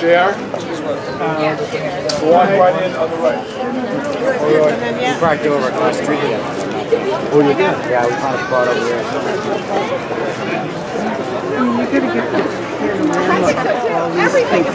chair. Um, walk right in on the right. We over across the street. Oh, you did? Yeah, we found a spot over there. You gotta get this. Everything is.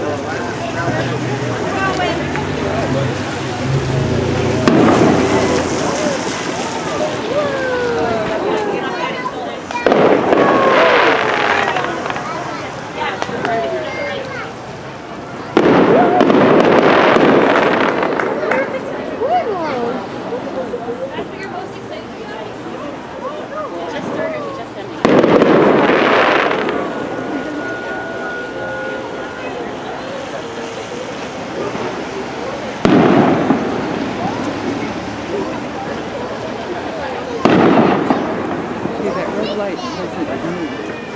じゃあ。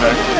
back.